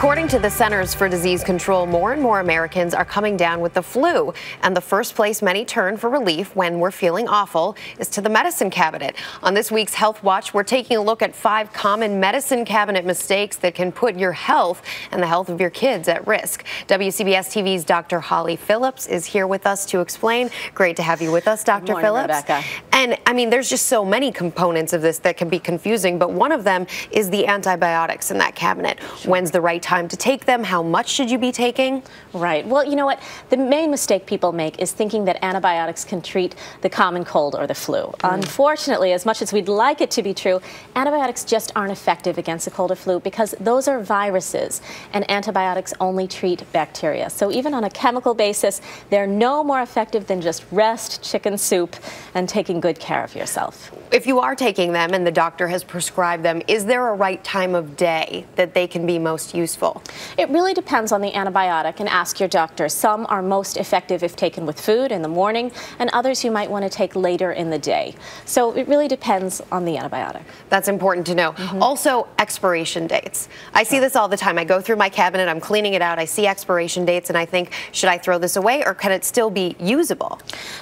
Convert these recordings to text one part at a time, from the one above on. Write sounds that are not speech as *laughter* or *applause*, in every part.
According to the Centers for Disease Control, more and more Americans are coming down with the flu. And the first place many turn for relief when we're feeling awful is to the medicine cabinet. On this week's Health Watch, we're taking a look at five common medicine cabinet mistakes that can put your health and the health of your kids at risk. WCBS TV's Dr. Holly Phillips is here with us to explain. Great to have you with us, Dr. Morning, Phillips. Rebecca. And I mean, there's just so many components of this that can be confusing, but one of them is the antibiotics in that cabinet. When's the right time to take them? How much should you be taking? Right. Well, you know what? The main mistake people make is thinking that antibiotics can treat the common cold or the flu. Mm. Unfortunately, as much as we'd like it to be true, antibiotics just aren't effective against the cold or flu because those are viruses and antibiotics only treat bacteria. So even on a chemical basis, they're no more effective than just rest, chicken soup, and taking good care of yourself. If you are taking them and the doctor has prescribed them, is there a right time of day that they can be most useful? It really depends on the antibiotic and ask your doctor. Some are most effective if taken with food in the morning, and others you might want to take later in the day. So it really depends on the antibiotic. That's important to know. Mm -hmm. Also, expiration dates. I see this all the time. I go through my cabinet, I'm cleaning it out, I see expiration dates, and I think, should I throw this away or can it still be usable?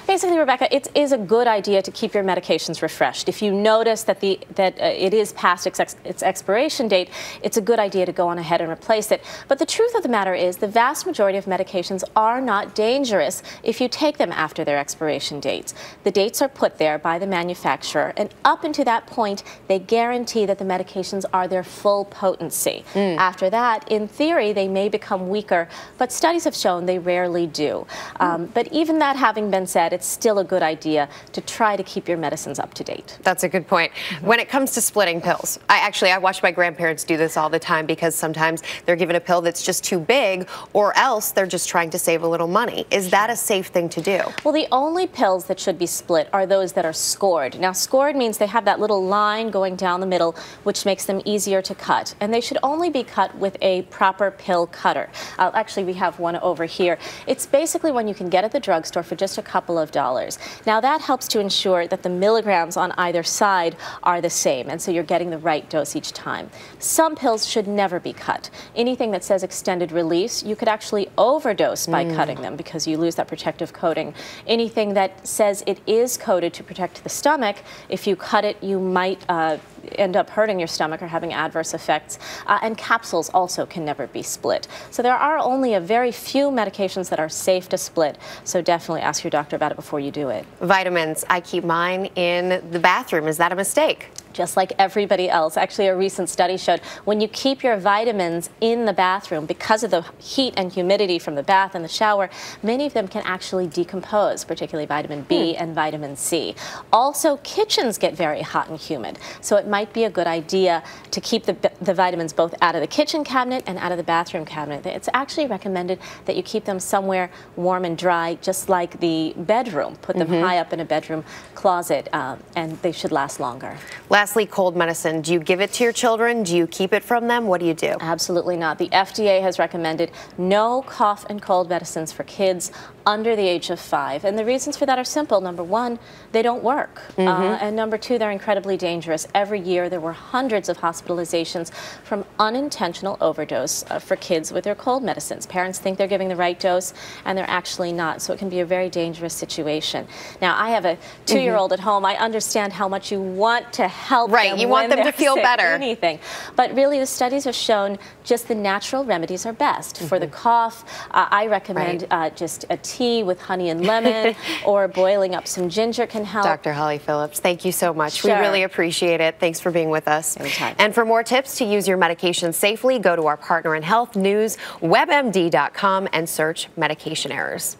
Basically, Rebecca, it is a good idea to keep your medications refreshed. If you notice that the that uh, it is past ex its expiration date, it's a good idea to go on ahead and replace it. But the truth of the matter is the vast majority of medications are not dangerous if you take them after their expiration dates. The dates are put there by the manufacturer, and up until that point, they guarantee that the medications are their full potency. Mm. After that, in theory, they may become weaker, but studies have shown they rarely do. Um, mm. But even that having been said, it's still a good idea to try to keep your medicines up to date. That's a good point. Mm -hmm. When it comes to splitting pills, I actually I watch my grandparents do this all the time because sometimes they're given a pill that's just too big, or else they're just trying to save a little money. Is that a safe thing to do? Well, the only pills that should be split are those that are scored. Now, scored means they have that little line going down the middle, which makes them easier to cut. And they should only be cut with a proper pill cutter. Uh, actually, we have one over here. It's basically one you can get at the drugstore for just a couple of dollars. Now, that helps to ensure that the milligrams on either side are the same, and so you're getting the right dose each time. Some pills should never be cut. Anything that says extended release, you could actually overdose by mm. cutting them because you lose that protective coating. Anything that says it is coated to protect the stomach, if you cut it, you might uh, end up hurting your stomach or having adverse effects. Uh, and capsules also can never be split. So there are only a very few medications that are safe to split. So definitely ask your doctor about it before you do it. Vitamins. I keep mine in the bathroom. Is that a mistake? Just like everybody else. Actually, a recent study showed when you keep your vitamins in the bathroom because of the heat and humidity from the bath and the shower, many of them can actually decompose, particularly vitamin B hmm. and vitamin C. Also, kitchens get very hot and humid, so it might be a good idea to keep the, the vitamins both out of the kitchen cabinet and out of the bathroom cabinet. It's actually recommended that you keep them somewhere warm and dry, just like the bedroom. Put them mm -hmm. high up in a bedroom closet, um, and they should last longer. Last Lastly, cold medicine. Do you give it to your children? Do you keep it from them? What do you do? Absolutely not. The FDA has recommended no cough and cold medicines for kids under the age of five. And the reasons for that are simple. Number one, they don't work. Mm -hmm. uh, mm-hmm. and number two, they're incredibly dangerous. Every year there were hundreds of hospitalizations from unintentional overdose uh, for kids with their cold medicines. Parents think they're giving the right dose and they're actually not. So it can be a very dangerous situation. Now, I have a two-year-old mm -hmm. at home. I understand how much you want to help right, you want them to feel better. Anything. But really, the studies have shown just the natural remedies are best. Mm -hmm. For the mm-hmm. cough, uh, I recommend right. uh, just a tea with honey and lemon *laughs* or boiling up some ginger can help. Dr. Holly Phillips, thank you so much. Sure. We really appreciate it. Thanks for being with us. Anytime. And for more tips to use your medication safely, go to our partner in health news, webmd.com, and search medication errors.